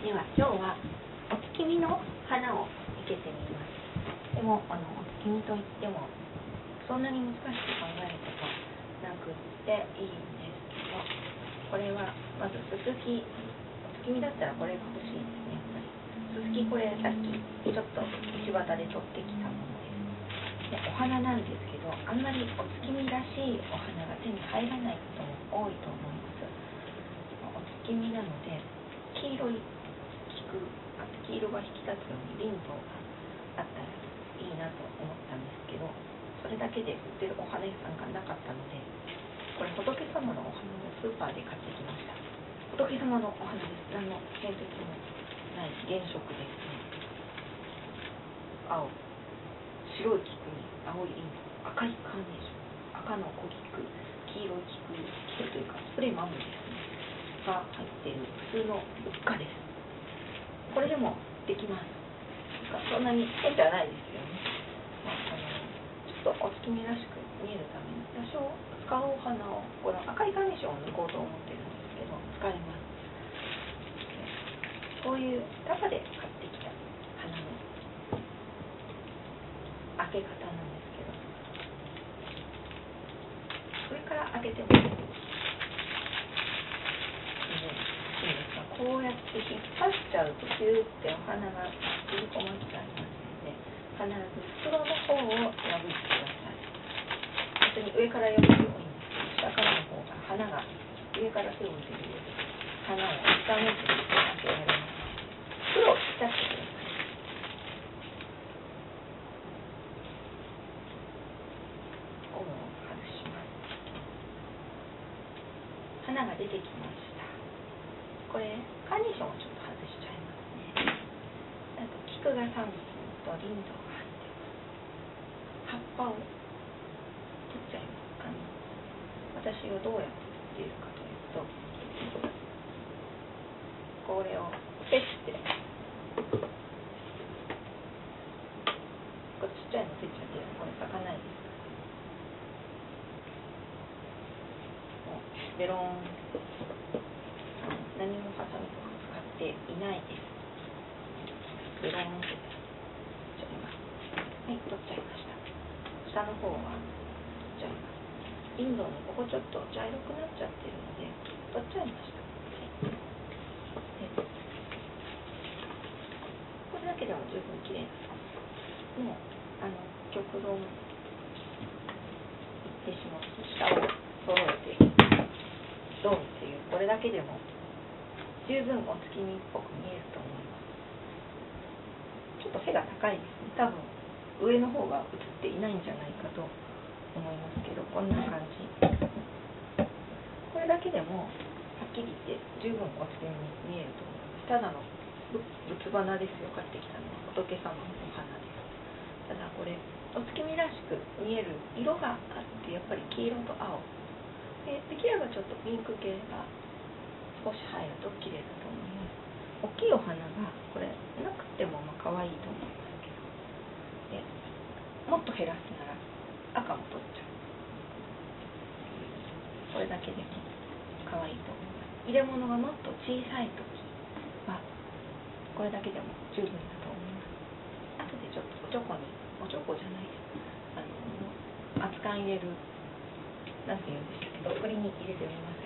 では今日はお月見の花を生けてみますでもあのお月見といってもそんなに難しく考えることなくっていいんですけどこれはまずすすきお月見だったらこれが欲しいですね。やっぱりすすきこれさっきちょっと道端で取ってきたものです。でお花なんですけどあんまりお月見らしいお花が手に入らないことも多いと思いますお月見なので黄色い菊あ黄色が引き立つようにリンドがあったらいいなと思ったんですけどそれだけで売ってるお花屋さんがなかったのでこれ仏様のお花をスーパーで買ってきました。仏様のお花です何の変哲もない原色ですね青白い菊に青いリン赤いカーネーション赤の小菊黄色い菊菊というかスプレーマムですね。が入っている普通のうっかです。これでもできます。そんなに変じゃないですよね、まあ、あのちょっとお月見らしく見えるために多少使うお花をこの赤いカーネーションを抜こうと思ってるんですけど使います。こういう束で買ってきた花の開け方なんですけど。上から開けてもいいですかこうやって引っ張っちゃうとピューってお花が吸い込まっちゃいますので必ず袋の方を破ってください別に上から破ってもいいんですけど下からの方が花が上から手を置いてるようで花を下向いて開けられます袋をピタッとくださいゴムを外します。花が出てきましたカーネーションをちょっと外しちゃいますねあと菊が3本とリンドが入ってます葉っぱを取っちゃいます。あの私はどうやって取っているかというとこれをペッてこれちっちゃいのついちゃって。これ咲かないですベロン何もハサミとか使っていないです。ベロンって取っちゃいますはい取っちゃいました。下の方は取っちゃいますインドのここちょっと茶色くなっちゃってるので取っちゃいました、これだけでも十分綺麗ですもうあの極論行ってしまう下を揃えてドンっていうこれだけでも十分お月見っぽく見えると思いますちょっと背が高いですね多分上の方が映っていないんじゃないかと思いますけどこんな感じ。これだけでもはっきり言って十分お月見に見えると思いますただの仏花ですよ買ってきたのは仏様のお花です。ただこれお月見らしく見える色があってやっぱり黄色と青。でできればちょっとピンク系が少し入ると綺麗だと思います大きいお花がこれなくてもまあ可愛いと思いますけどでもっと減らすなら赤も取っちゃう。これだけでも可愛いと思います入れ物がもっと小さい時はこれだけでも十分だと思います後でちょっとおちょこにおちょこじゃない。ですあの熱燗入れるなんて言うんでしたっけ。どっくりに入れてみます。